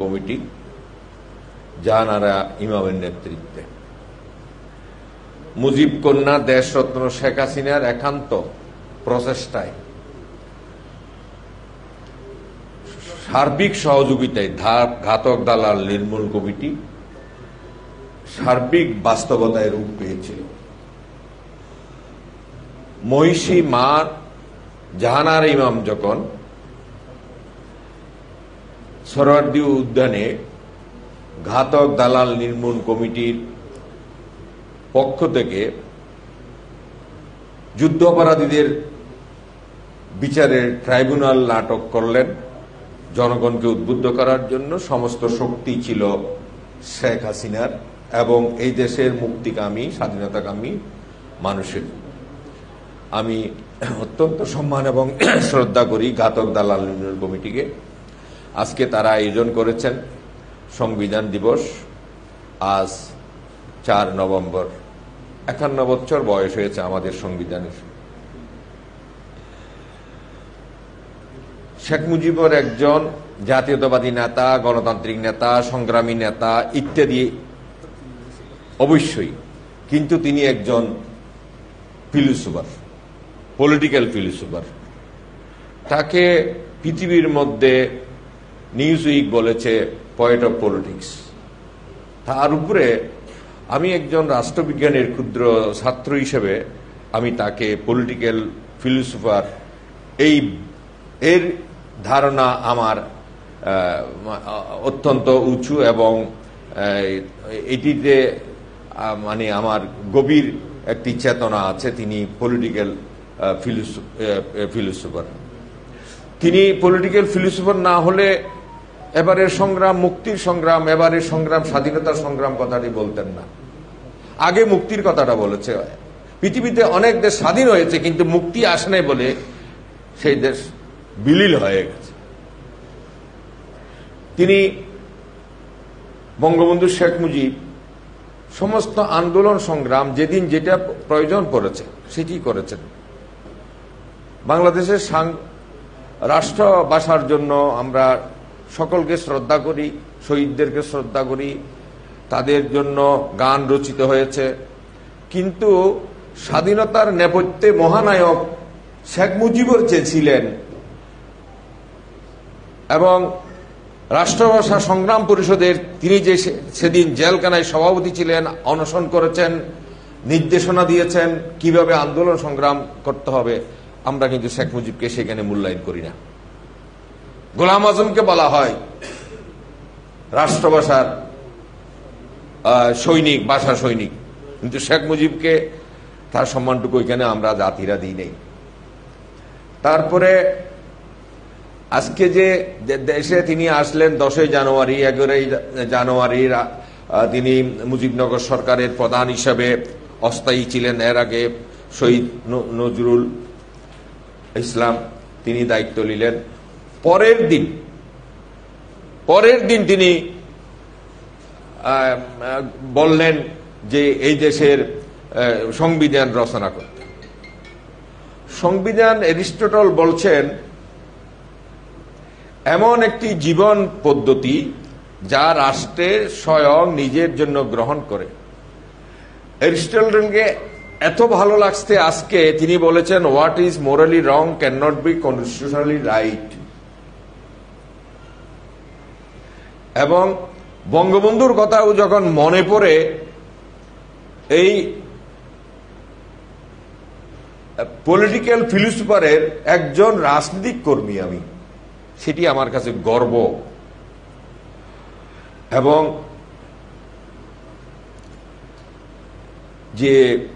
Committee? Jahanara ইমামের নেতৃত্বে। মুজিব কন্যা দেশরত্ন শেখ হাসিনার একান্ত প্রচেষ্টায় সার্বিক সহযোগিতায় ঘাতক দালাল নির্মূল কমিটি সার্বিক বাস্তবতায় রূপ পেয়েছিল। মহিষী মা জাহানার ইমাম যখন সরোয়ার্দি উদ্যানে ঘাতক দালাল নির্মূল কমিটির পক্ষ থেকে যুদ্ধ অপরাধীদের বিচারের ট্রাইব্যুনাল নাটক করলেন, জনগণকে উদ্বুদ্ধ করার জন্য। সমস্ত শক্তি ছিল শেখ হাসিনার এবং এই দেশের মুক্তিকামী, স্বাধীনতাকামী মানুষের। আমি অত্যন্ত সম্মান এবং শ্রদ্ধা করি ঘাতক দালাল নির্মূল কমিটিকে। আজকে তারা আয়োজন করেছেন। সংবিধান দিবস আজ চার নভেম্বর। একান্ন বছর বয়স হয়েছে আমাদের সংবিধানের। শেখ মুজিবর একজন জাতীয়তাবাদী নেতা, গণতান্ত্রিক নেতা, সংগ্রামী নেতা ইত্যাদি অবশ্যই। কিন্তু তিনি একজন ফিলোসোফার পলিটিক্যাল ফিলোসোফার। তাকে পৃথিবীর মধ্যে নিউজ উইক বলেছে পয়েট অফ পলিটিক্স তার উপরে আমি একজন রাষ্ট্রবিজ্ঞানের ক্ষুদ্র ছাত্র হিসেবে আমি তাকে পলিটিক্যাল ফিলোসোফার এই, এর ধারণা আমার অত্যন্ত উঁচু এবং এটিতে মানে আমার গভীর একটি চেতনা আছে। তিনি পলিটিক্যাল ফিলোসোফার তিনি পলিটিক্যাল ফিলোসোফার না হলে এবারের সংগ্রাম, মুক্তির সংগ্রাম, এবারের সংগ্রাম, স্বাধীনতার সংগ্রাম কথাটি বলতেন না। আগে মুক্তির কথাটা বলেছে। পৃথিবীতে অনেক দেশ স্বাধীন হয়েছে, কিন্তু মুক্তি আসে নাই বলে সেই দেশ বিলীল হয়ে গেছে। তিনি বঙ্গবন্ধু শেখ মুজিব সমস্ত আন্দোলন, সংগ্রাম, যেদিন যেটা প্রয়োজন পড়েছে, সেটি করেছেন। বাংলাদেশের রাষ্ট্র বাসার জন্য আমরা সকলকে শ্রদ্ধা করি, শহীদদেরকে শ্রদ্ধা করি, তাদের জন্য গান রচিত হয়েছে। কিন্তু স্বাধীনতার নেপথ্যে মহানায়ক শেখ মুজিবর চেয়েছিলেন এবং রাষ্ট্রভাষা সংগ্রাম পরিষদের তিনি যে সেদিন জেলখানায় সভাপতি ছিলেন, অনশন করেছেন, নির্দেশনা দিয়েছেন কীভাবে আন্দোলন সংগ্রাম করতে হবে। আমরা কিন্তু শেখ মুজিবকে সেখানে মূল্যায়ন করি না। গোলাম আজমকে বলা হয় রাষ্ট্রভাষার সৈনিক, ভাষা সৈনিক। কিন্তু শেখ মুজিবকে তার সম্মানটুকু এখানে আমরা জাতিরা দিই নেই। তারপরে আজকে যে দেশে তিনি আসলেন দশই জানুয়ারি, এগারোই জানুয়ারি তিনি মুজিবনগর সরকারের প্রধান হিসাবে অস্থায়ী ছিলেন। এর আগে শহীদ নজরুল ইসলাম তিনি দায়িত্ব নিলেন। পরের দিন পরের দিন তিনি বললেন যে এই দেশের সংবিধান রচনা করতে। সংবিধান এরিস্টটল বলছেন, এমন একটি জীবন পদ্ধতি যা রাষ্ট্রে স্বয়ং নিজের জন্য গ্রহণ করে। এরিস্টটলকে এত ভালো লাগছে আজকে, তিনি বলেছেন what is morally wrong can not be constitutionally right এবং বঙ্গবন্ধুর কথাও যখন মনে পড়ে, এই পলিটিক্যাল ফিলোসফারের একজন রাজনৈতিক কর্মী আমি, সেটি আমার কাছে গর্ব। এবং যে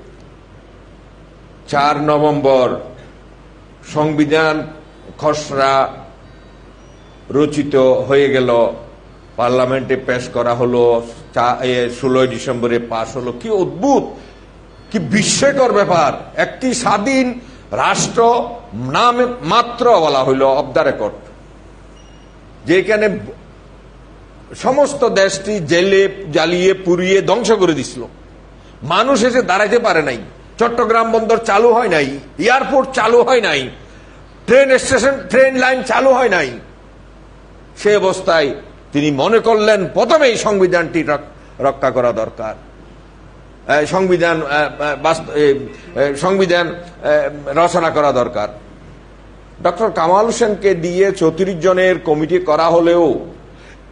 চার নভেম্বর সংবিধান খসড়া রচিত হয়ে গেল পার্লামেন্টে পেশ করা হলো ষোলোই ডিসেম্বরে পাশ হলো। কি অদ্ভুত, কি বিস্ময়কর ব্যাপার। একটি স্বাধীন রাষ্ট্র নাম মাত্র বলা হইল অব দ্য রেকর্ড যেখানে সমস্ত দেশটি জেলে, জ্বালিয়ে, পুড়িয়ে ধ্বংস করে দিছিল। মানুষ এসে দাঁড়াইতে পারে নাই। চট্টগ্রাম বন্দর চালু হয় নাই, এয়ারপোর্ট চালু হয় নাই, ট্রেন স্টেশন, ট্রেন লাইন চালু হয় নাই। সে অবস্থায় তিনি মনে করলেন, প্রথমেই সংবিধানটি রক- রক্ষা করা দরকার। সংবিধান সংবিধান রচনা করা দরকার। ডক্টর কামাল হোসেনকে দিয়ে চৌত্রিশ জনের কমিটি করা হলেও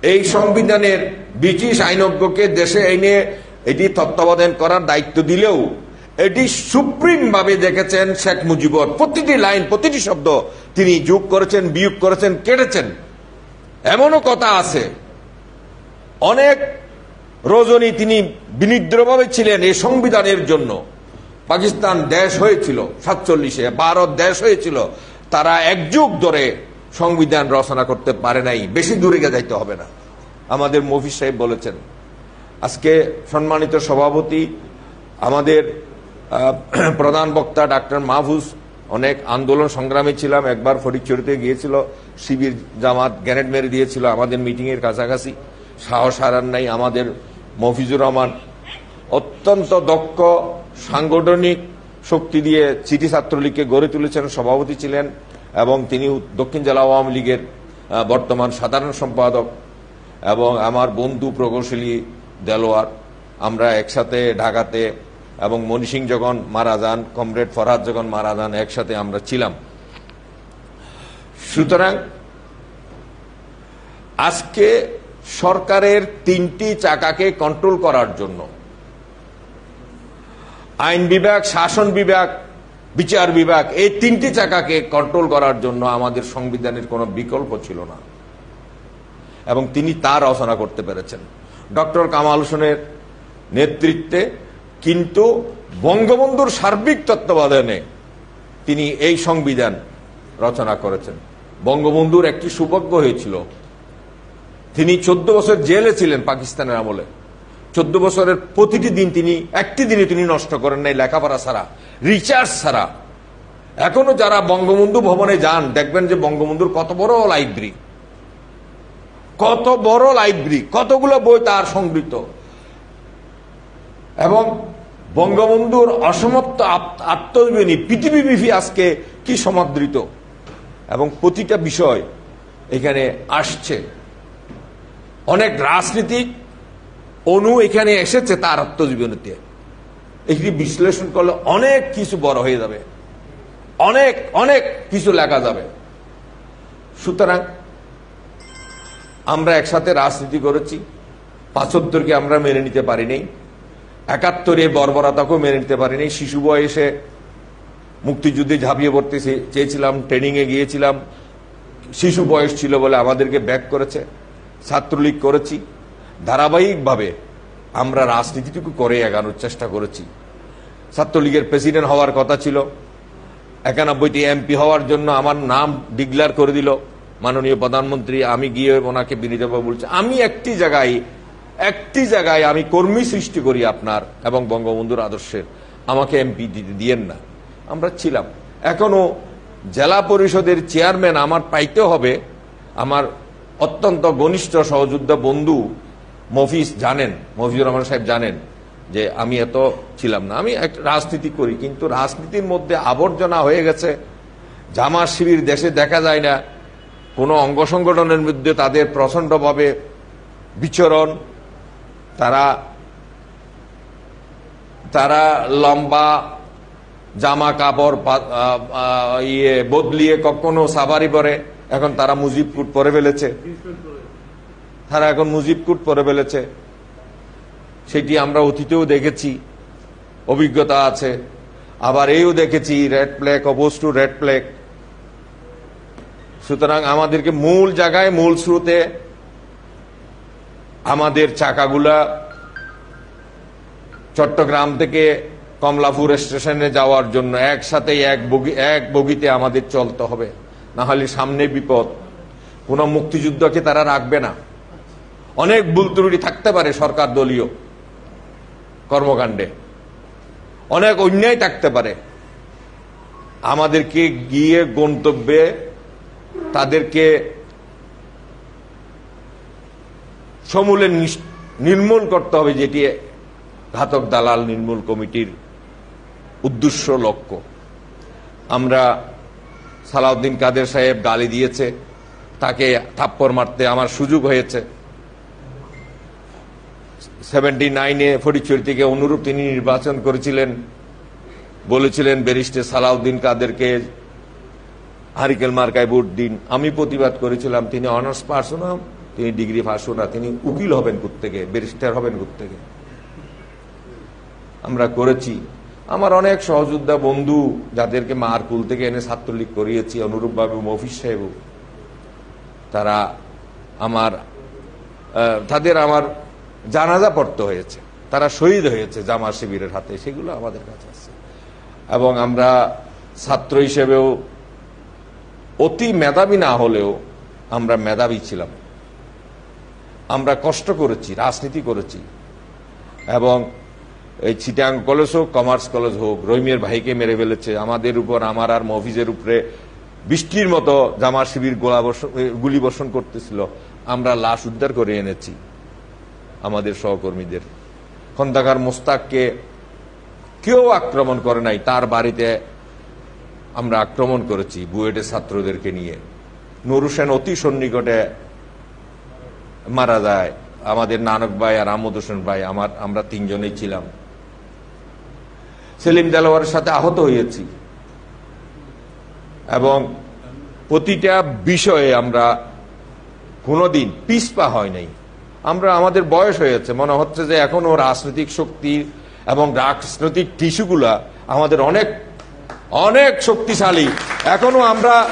এই সংবিধানের ব্রিটিশ আইনজ্ঞকে দেশে এনে এটি তত্ত্বাবধান করার দায়িত্ব দিলেও এটি সুপ্রিম ভাবে দেখেছেন শেখ মুজিবর। প্রতিটি লাইন, প্রতিটি শব্দ তিনি যোগ করেছেন, বিয়োগ করেছেন, কেটেছেন। এমনও কথা আছে। অনেক রজনী তিনি বিনিদ্রভাবে ছিলেন এই সংবিধানের জন্য। পাকিস্তান দেশ হয়েছিল সাতচল্লিশে, ভারত দেশ হয়েছিল। তারা একযুগ ধরে সংবিধান রচনা করতে পারে নাই, বেশি দূরে যাইতে হবে না। আমাদের মফিজ সাহেব বলেছেন, আজকে সম্মানিত সভাপতি, আমাদের প্রধান বক্তা ডাক্তার মাহফুজ অনেক আন্দোলন সংগ্রামে ছিলাম, একবার ফটিকচুরিতে গিয়েছিল, শিবির জামাত গ্যানেট মেরে দিয়েছিল, আমাদের মিটিং এর কাছাকাছি। সাহস হারান নাই আমাদের মফিজুর রহমান। অত্যন্ত দক্ষ, সাংগঠনিক শক্তি দিয়ে চিঠি ছাত্রলীগকে গড়ে তুলেছেন, সভাপতি ছিলেন এবং তিনি দক্ষিণ জেলা আওয়ামী লীগের বর্তমান সাধারণ সম্পাদক এবং আমার বন্ধু প্রকৌশলী দেলোয়ার। আমরা একসাথে ঢাকাতে এবং মনি সিং যখন মারা যান, কমরেড ফরহাদ যখন মারা যান, একসাথে আমরা ছিলাম। সুতরাং আজকে সরকারের তিনটি চাকাকে কন্ট্রোল করার জন্য আইন বিভাগ, শাসন বিভাগ, বিচার বিভাগ, এই তিনটি চাকাকে কন্ট্রোল করার জন্য আমাদের সংবিধানের কোনো বিকল্প ছিল না। এবং তিনি তা রচনা করতে পেরেছেন। ডক্টর কামাল হোসেনের নেতৃত্বে কিন্তু বঙ্গবন্ধুর সার্বিক তত্ত্বাবধানে তিনি এই সংবিধান রচনা করেছেন। বঙ্গবন্ধুর একটি সৌভাগ্য হয়েছিল। তিনি চোদ্দ বছর জেলে ছিলেন পাকিস্তানের আমলে। চোদ্দ বছরের প্রতিটি দিন তিনি, একটি দিনে তিনি নষ্ট করেন নাই লেখাপড়া ছাড়া, রিচার্জ ছাড়া। এখনও যারা বঙ্গবন্ধু ভবনে যান, দেখবেন যে বঙ্গবন্ধুর কত বড় লাইব্রেরি। কত বড় লাইব্রেরি, কতগুলো বই তার সংগৃহীত। এবং বঙ্গবন্ধুর অসমাপ্ত আত- আত্মজীবনী পৃথিবীব্যাপী আজকে কি সমাদৃত? এবং প্রতিটা বিষয় এখানে আসছে। অনেক রাজনীতিক অনু এখানে এসেছে তার আত্মজীবনীতে। এটি বিশ্লেষণ করলে অনেক কিছু বড় হয়ে যাবে। অনেক অনেক কিছু লেখা যাবে। সুতরাং আমরা একসাথে রাজনীতি করেছি। পাঁচত্তরকে আমরা মেনে নিতে পারিনি। একাত্তরে বর্বরতাকেও মেনে নিতে পারিনি। শিশু বয়সে মুক্তিযুদ্ধে ঝাঁপিয়ে পড়তে চেয়েছিলাম ট্রেনিংয়ে গিয়েছিলাম। শিশু বয়স ছিল বলে আমাদেরকে ব্যাক করেছে। ছাত্রলীগ করেছি। ধারাবাহিকভাবে আমরা রাজনীতিটুকু করে এগানোর চেষ্টা করেছি। ছাত্রলীগের প্রেসিডেন্ট হওয়ার কথা ছিল। একানব্বইটি এমপি হওয়ার জন্য আমার নাম ডিক্লেয়ার করে দিল। মাননীয় প্রধানমন্ত্রী, আমি গিয়ে ওনাকে বিনীতভাবে বলছি। আমি একটি জায়গায় একটি জায়গায় আমি কর্মী সৃষ্টি করি আপনার এবং বঙ্গবন্ধুর আদর্শের। আমাকে এমপি দিয়েন না। আমরা ছিলাম। এখনও জেলা পরিষদের চেয়ারম্যান আমার পাইতে হবে। আমার অত্যন্ত ঘনিষ্ঠ সহযোদ্ধা বন্ধু মফিজ জানেন, মফিজুর রহমান সাহেব জানেন যে আমি এত ছিলাম না। আমি এক রাজনীতি করি, কিন্তু রাজনীতির মধ্যে আবর্জনা হয়ে গেছে। জামা শিবির দেশে দেখা যায় না। কোনো অঙ্গ সংগঠনের মধ্যে তাদের প্রচণ্ডভাবে বিচরণ তারা তারা লম্বা জামা কাপড় ইয়ে বদলিয়ে কখনো সাবারি পরে, এখন তারা মুজিব কুট পরে ফেলেছে। তারা এখন মুজিব কুট পরে ফেলেছে। সেটি আমরা অতীতেও দেখেছি, অভিজ্ঞতা আছে। আবার এইও দেখেছি red flag oppose to red flag সুতরাং আমাদেরকে মূল জায়গায়, মূল স্রোতে আমাদের চাকাগুলা চট্টগ্রাম থেকে কমলাপুর স্টেশনে যাওয়ার জন্য একসাথে এক বগি, এক বগিতে আমাদের চলতে হবে। না হলে সামনে বিপদ। কোন মুক্তিযুদ্ধকে তারা রাখবে না। অনেক ভুল ত্রুটি থাকতে পারে সরকার দলীয় কর্মকাণ্ডে। অনেক অন্যায় থাকতে পারে। আমাদেরকে গিয়ে গন্তব্যে তাদেরকে সমূলে নির্মূল করতে হবে যেটি ঘাতক দালাল নির্মূল কমিটির উদ্দেশ্য লক্ষ্য। আমরা সালাউদ্দিন কাদের সাহেব গালি দিয়েছে, তাকে থাপ্পড় মারতে আমার সুযোগ হয়েছে। সেভেন্টি নাইনে ফটিকচুরি অনুরূপ তিনি নির্বাচন করেছিলেন, বলেছিলেন ব্যারিস্টার সালাউদ্দিন কাদেরকে হারিকেল মার্কায় ভোট দিন। আমি প্রতিবাদ করেছিলাম, তিনি অনার্স পার্সও না তিনি ডিগ্রি পার্সও না, তিনি উকিল হবেন থেকে ব্যারিস্টার হবেন থেকে আমরা করেছি। আমার অনেক সহযোদ্ধা বন্ধু যাদেরকে মার কুল থেকে এনে ছাত্রলীগ করিয়েছি, অনুরূপভাবে মফিস সাহেব তারা আমার তাদের আমার জানাজা পড়তে হয়েছে। তারা শহীদ হয়েছে জামা শিবিরের হাতে, সেগুলো আমাদের কাছে আছে। এবং আমরা ছাত্র হিসেবেও অতি মেধাবী না হলেও আমরা মেধাবী ছিলাম। আমরা কষ্ট করেছি, রাজনীতি করেছি। এবং এই চিটাং কলেজ হোক কমার্স কলেজ হোক রহিমের ভাইকে মেরে ফেলেছে, আমাদের উপর, আমার আর মফিজের উপরে বৃষ্টির মতো জামা শিবির গোলা বর্ষণ গুলি বর্ষণ করতেছিল, আমরা লাশ উদ্ধার করে এনেছি আমাদের সহকর্মীদের। খন্দাকার মোস্তাককে কেউ আক্রমণ করে নাই, তার বাড়িতে আমরা আক্রমণ করেছি বুয়েটের ছাত্রদেরকে নিয়ে। নুর হোসেন অতি সন্নিকটে মারা যায়। আমাদের নানক ভাই আর আহমদ হোসেন ভাই, আমার, আমরা তিনজনেই ছিলাম। সেলিম দেলোয়ারের সাথে আহত হয়েছি। এবং প্রতিটা বিষয়ে আমরা কোনোদিন পিসপা হয় নাই। আমরা, আমাদের বয়স হয়েছে, মনে হচ্ছে যে এখনও রাজনৈতিক শক্তি এবং রাজনৈতিক টিস্যুগুলা আমাদের অনেক অনেক শক্তিশালী। এখনও আমরা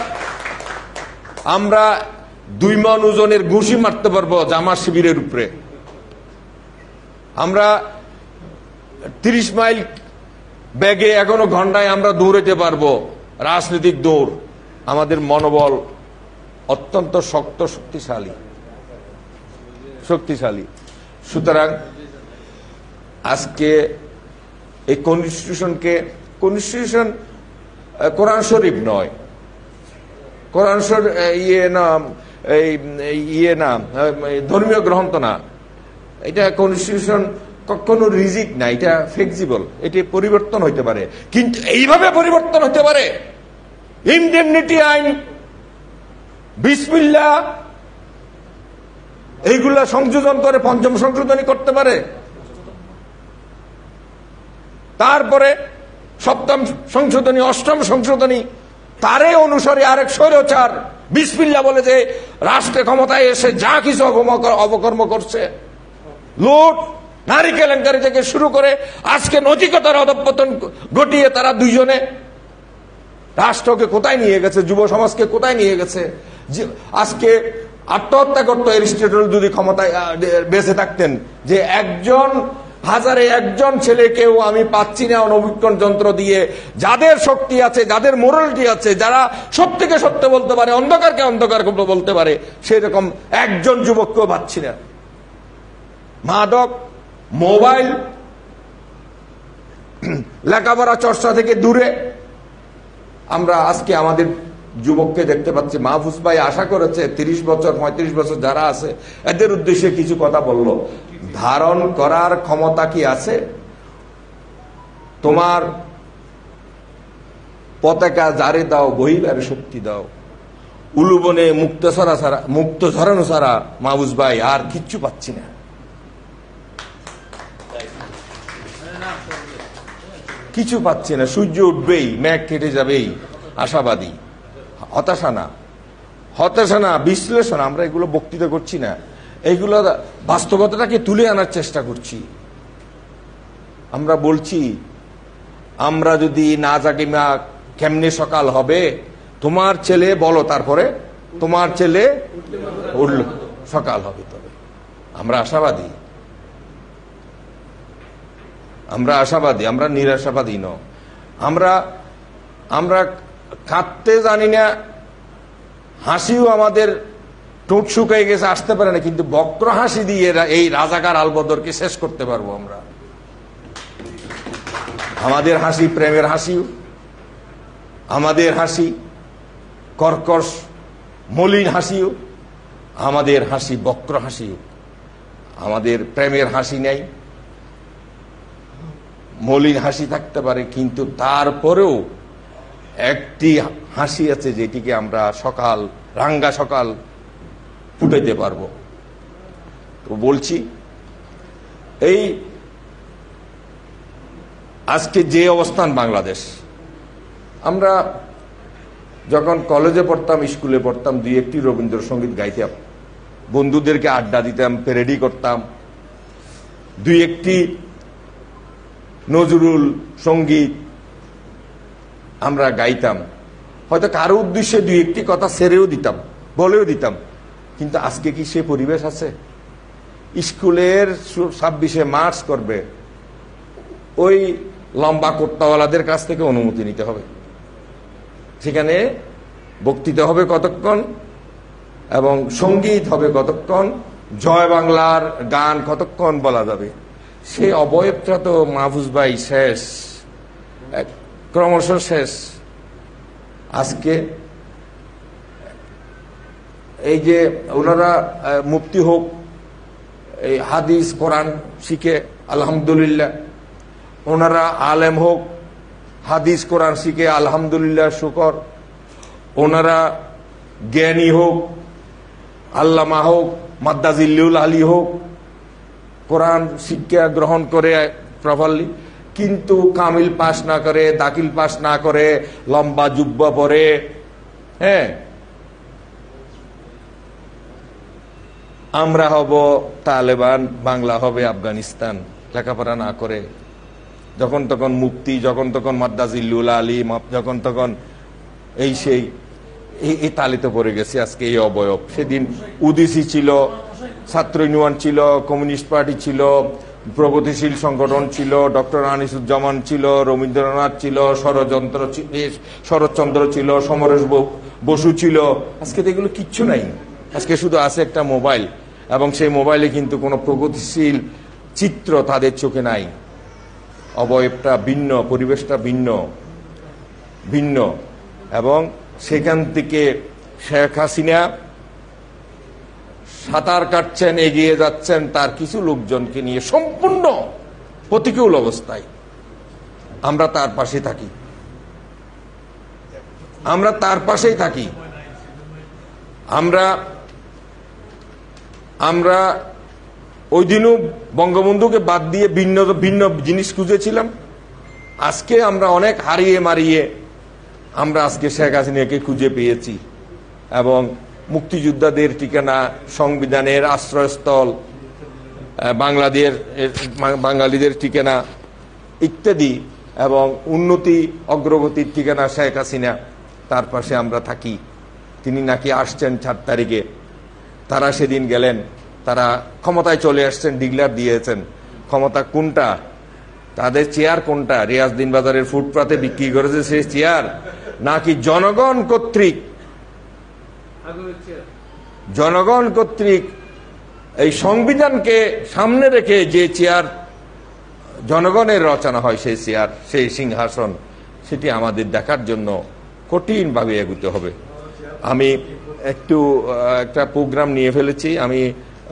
আমরা দুই মন ওজনের ঘুষি মারতে পারব জামা শিবিরের উপরে। আমরা তিরিশ মাইল ব্যাগে এখনও ঘন্টায় আমরা দৌড়াতে পারব, রাজনৈতিক দৌড়। আমাদের মনোবল অত্যন্ত শক্ত, শক্তিশালী। শক্তিশালী। সুতরাং আজকে এই কনস্টিটিউশনকে কনস্টিটিউশন কোরআন শরীফ নয়। কোরআন শরীফ ইয়ে না এই ইয়ে না ধর্মীয় গ্রন্থ না। এটা কনস্টিটিউশন কখনো রিজিক না, এটা ফ্লেক্সিবল এটি পরিবর্তন হইতে পারে। কিন্তু এইভাবে পরিবর্তন হতে পারে? ইনডেমনিটি আইন, বিসমিল্লা, এইগুলা সংযোজন করে পঞ্চম সংশোধনী করতে পারে। তারপরে সপ্তম সংশোধনী, অষ্টম সংশোধনী, তারে অনুসারে আরেক স্বৈরচার, বিসমিল্লা বলে যে রাষ্ট্রে ক্ষমতায় এসে যা কিছু অবকর্ম করছে, লুট, নারী কেলেঙ্কারি থেকে শুরু করে আজকে নৈতিকতার অধপতন ঘটিয়ে তারা দুইজনে রাষ্ট্রকে কোথায় নিয়ে গেছে, যুব সমাজকে কোথায় নিয়ে গেছে? আজকে আত্মহত্যা করতো এরিস্টটল যদি ক্ষমতায় বেঁচে থাকতেন, যে একজন হাজারে একজন ছেলেকেও আমি পাচ্ছি না অনবীক্ষণ যন্ত্র দিয়ে। যাদের শক্তি আছে, যাদের মোরালিটি আছে, যারা সত্যিকে সত্য বলতে পারে, অন্ধকারকে অন্ধকার বলতে পারে, সেরকম একজন যুবককেও পাচ্ছি না। মাদক, মোবাইল, লেখাপড়া চর্চা থেকে দূরে। আমরা আজকে আমাদের যুবককে দেখতে পাচ্ছি। মাহফুজ ভাই আশা করেছে, তিরিশ বছর, পঁয়ত্রিশ বছর যারা আছে, এদের উদ্দেশ্যে কিছু কথা বলল। ধারণ করার ক্ষমতা কি আছে? তোমার পতাকা জারে দাও বহিবার শক্তি দাও। উলুবনে মুক্ত ছড়া ছাড়া মুক্ত ছড়ানো ছাড়া মাহবুজ ভাই, আর কিচ্ছু পাচ্ছি না। কিছু পাচ্ছি না, সূর্য উঠবেই, মেঘ কেটে যাবেই, আশাবাদী। হতাশা না। হতাশা না, বিশ্লেষণ, আমরা এগুলো বক্তৃতা করছি না। এইগুলো বাস্তবতাটাকে তুলে আনার চেষ্টা করছি। আমরা বলছি, আমরা যদি না জাগি মা, কেমনে সকাল হবে? তোমার ছেলে, বলো তারপরে, তোমার ছেলে উঠল, সকাল হবে তবে। আমরা আশাবাদী। আমরা আশাবাদী, আমরা নিরাশাবাদী ন আমরা আমরা কাঁদতে জানি না, হাসিও আমাদের ঠোঁট শুকিয়ে গেছে, আসতে পারে না, কিন্তু বক্র হাসি দিয়ে এই রাজাকার আলবদরকে শেষ করতে পারব আমরা। আমাদের হাসি প্রেমের হাসিও আমাদের হাসি কর্কশ, মলিন হাসিও আমাদের হাসি বক্র হাসিও আমাদের প্রেমের হাসি নেই। মলিন হাসি থাকতে পারে, কিন্তু তারপরেও একটি হাসি আছে যেটিকে আমরা সকাল, রাঙ্গা সকাল ফুটাইতে পারব। তো বলছি, এই আজকে যে অবস্থান বাংলাদেশ, আমরা যখন কলেজে পড়তাম, স্কুলে পড়তাম, দুই একটি রবীন্দ্রসঙ্গীত গাইতাম, বন্ধুদেরকে আড্ডা দিতাম প্যারেডি করতাম, দুই একটি নজরুল সংগীত আমরা গাইতাম। হয়তো কারও উদ্দেশ্যে দুই একটি কথা সেরেও দিতাম, বলেও দিতাম। কিন্তু আজকে কি সে পরিবেশ আছে? স্কুলের ছাব্বিশে মার্চ করবে। ওই লম্বা কোট্টাওয়ালাদের কাছ থেকে অনুমতি নিতে হবে। সেখানে বক্তৃতা হবে কতক্ষণ এবং সংগীত হবে কতক্ষণ, জয় বাংলার গান কতক্ষণ বলা যাবে? সে অবয়বটা তো মাহফুজ ভাই শেষ ক্রমশ শেষ। আজকে এই যে ওনারা মুফতি হোক, এই হাদিস, কোরআন শিখে, আলহামদুলিল্লাহ। ওনারা আলেম হোক, হাদিস, কোরআন শিখে, আলহামদুলিল্লাহ, শুকর। ওনারা জ্ঞানী হোক, আল্লামা হোক মাদ্দাজিল্লুল আলী হোক, কোরআন শিক্ষা গ্রহণ করে প্রপারলি কিন্তু কামিল পাস না করে, দাখিল পাস না করে, লম্বা জুব্বা পরে হ্যাঁ আমরা হব তালেবান, বাংলা হবে আফগানিস্তান। লেখাপড়া না করে। যখন তখন মুক্তি যখন তখন মাদ্দাজিল্লুল আলী যখন তখন এই সেই, এই তালিতে পড়ে গেছে আজকে এই অবয়ব। সেদিন উদিসি ছিল, ছাত্র ইউনিয়ন ছিল, কমিউনিস্ট পার্টি ছিল, প্রগতিশীল সংগঠন ছিল, ডক্টর আনিসুজ্জামান ছিল, রবীন্দ্রনাথ ছিল, ষড়যন্ত্র শরৎচন্দ্র ছিল, সমরেশ বসু ছিল। আজকে তো এগুলো কিচ্ছু নাই। আজকে শুধু আছে একটা মোবাইল। এবং সেই মোবাইলে কিন্তু কোনো প্রগতিশীল চিত্র তাদের চোখে নাই। অবয়বটা ভিন্ন, পরিবেশটা ভিন্ন ভিন্ন। এবং সেখান থেকে শেখ হাসিনা সাঁতার কাটছেন, এগিয়ে যাচ্ছেন, তার কিছু লোকজনকে নিয়ে সম্পূর্ণ প্রতিকূল অবস্থায় আমরা তার পাশে থাকি। আমরা তার পাশেই থাকি। আমরা আমরা ওই দিনও বঙ্গবন্ধুকে বাদ দিয়ে ভিন্ন ভিন্ন জিনিস খুঁজেছিলাম। আজকে আমরা অনেক হারিয়ে মারিয়ে আমরা আজকে শেখ হাসিনাকে খুঁজে পেয়েছি এবং মুক্তিযোদ্ধাদের ঠিকানা, সংবিধানের আশ্রয়স্থল বাংলাদের বাঙালিদের ঠিকানা ইত্যাদি এবং উন্নতি, অগ্রগতির ঠিকানা শেখ হাসিনা। তার পাশে আমরা থাকি। তিনি নাকি আসছেন চার তারিখে। তারা সেদিন গেলেন, তারা ক্ষমতায় চলে আসছেন, ডিগলার দিয়েছেন। ক্ষমতা কোনটা? তাদের চেয়ার কোনটা? রিয়াজদিন বাজারের ফুটপাতে বিক্রি করেছে সেই চেয়ার? নাকি জনগণ কর্তৃক? জনগণ কর্তৃক এই সংবিধানকে সামনে রেখে যে চেয়ার জনগণের রচনা হয়, সেই চেয়ার, সেই সিংহাসন, সেটি আমাদের দেখার জন্য কঠিনভাবে এগুতে হবে। আমি একটু একটা প্রোগ্রাম নিয়ে ফেলেছি। আমি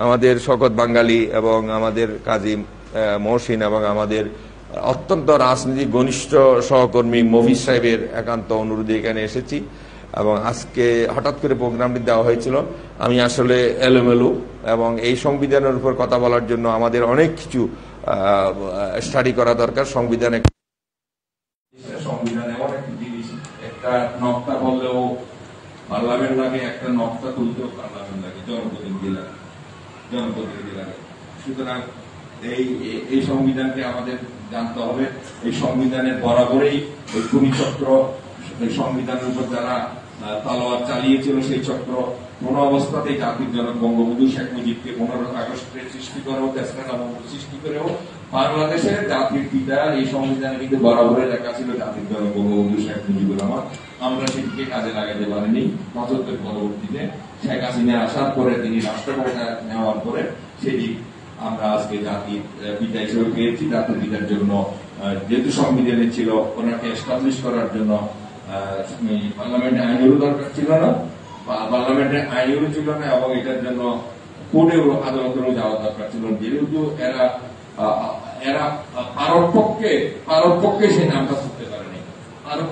আমাদের শকত বাঙালি এবং আমাদের কাজী মহসিন এবং আমাদের অত্যন্ত রাজনীতি ঘনিষ্ঠ সহকর্মী মফিজ সাহেবের একান্ত অনুরোধে এখানে এসেছি এবং আজকে হঠাৎ করে প্রোগ্রামটি দেওয়া হয়েছিল। আমি আসলে এলোমেলো এবং এই সংবিধানের উপর কথা বলার জন্য আমাদের অনেক কিছু স্টাডি করা দরকার। সংবিধানে সংবিধান এমন জিনিস একটা নকটা বললেও পার্লামেন্ট লাগে, একটা নকটা তুলতেও পার্লামেন্ট লাগে, জনপ্রতিনিধি লাগে জনপ্রতিনিধি লাগে। সুতরাং এই, এই- সংবিধানকে আমাদের জানতে হবে। এই সংবিধানের বরাবরই ওই খুনি চক্র এই সংবিধানের উপর যারা তালোয়ার চালিয়েছিল সেই চক্র, কোন অবস্থাতেই জাতির জনক বঙ্গবন্ধু শেখ মুজিবকে পনেরো আগস্টে সৃষ্টি করেও তেসরা নভেম্বর সৃষ্টি করেও বাংলাদেশের জাতির পিতা এই সংবিধানে কিন্তু বরাবরই লেখা ছিল জাতির জনক বঙ্গবন্ধু শেখ মুজিবুর রহমান। আমরা সেটিকে কাজে লাগাতে পারিনি। পঁচাত্তর পরবর্তীতে শেখ হাসিনা আসার পরে তিনি রাষ্ট্রক্ষমতা নেওয়ার পরে সেটি আমরা আজকে জাতির পিতা হিসেবে পেয়েছি। জাতির পিতার জন্য যেহেতু সংবিধানে ছিল, ওনাকে এস্টাবলিশ করার জন্য পার্লামেন্টে আইনেরও দরকার ছিল না। পার্লামেন্টে আইনেরও ছিল না এবং এটার জন্য কোর্টেও আদালতেরও যাওয়া দরকার ছিল। যেহেতু এরা এরা পারক পক্ষে সেই নামটা থাকতে পারেনি। পারক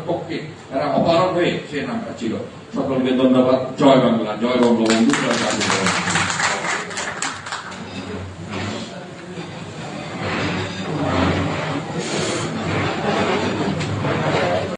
এরা অপারক হয়ে সেই নামটা ছিল। সকলকে ধন্যবাদ। জয় বাংলা। জয় বঙ্গবন্ধু। জয়